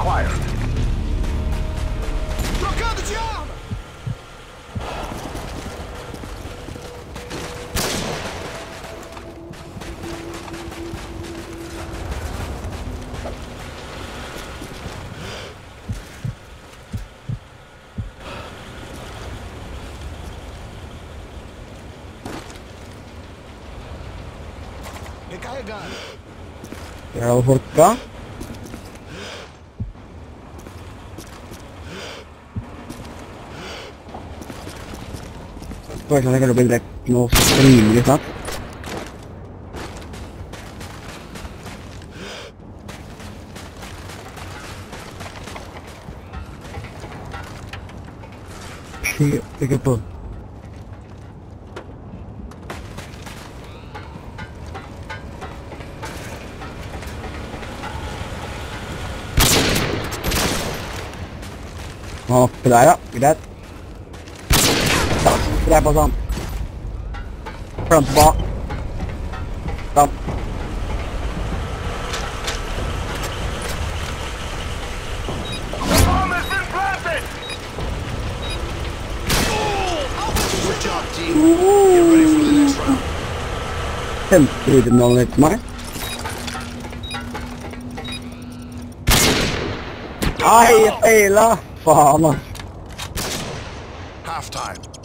acquired. Trocando de arma! Recarregando. Ela voltar. Poi non è che lo prende non sostenibile, sa? Sì, perché poi... Oh, kedai tak? Been planted! Good job, team. Get ready for the olacak mı? Ay, ej la! Fan. Halftime.